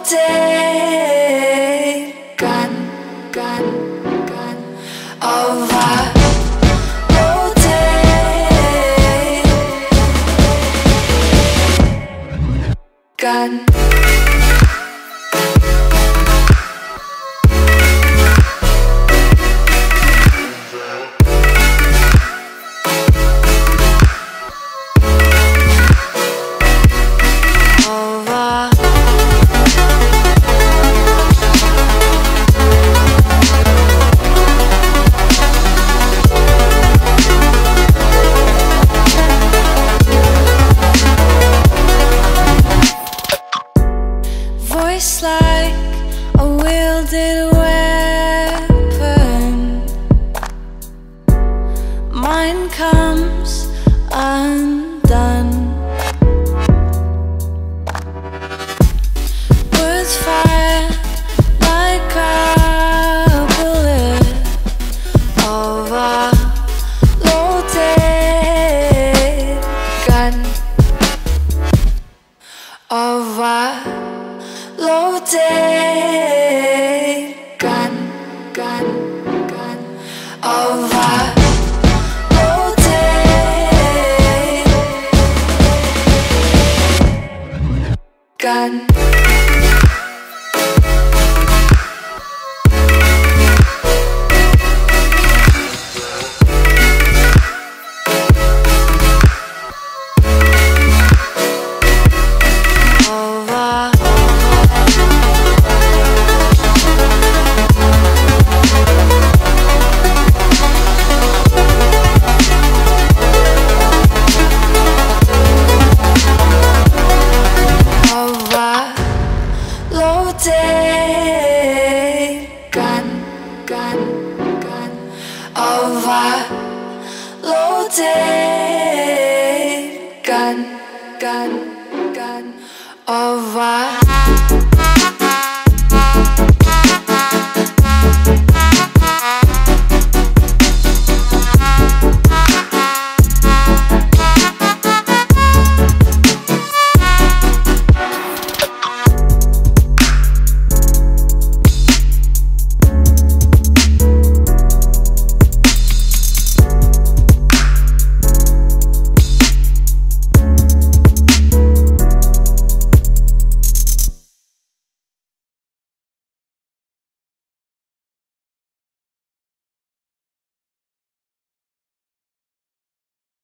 loaded Over. Loaded gun, gun, gun. Over.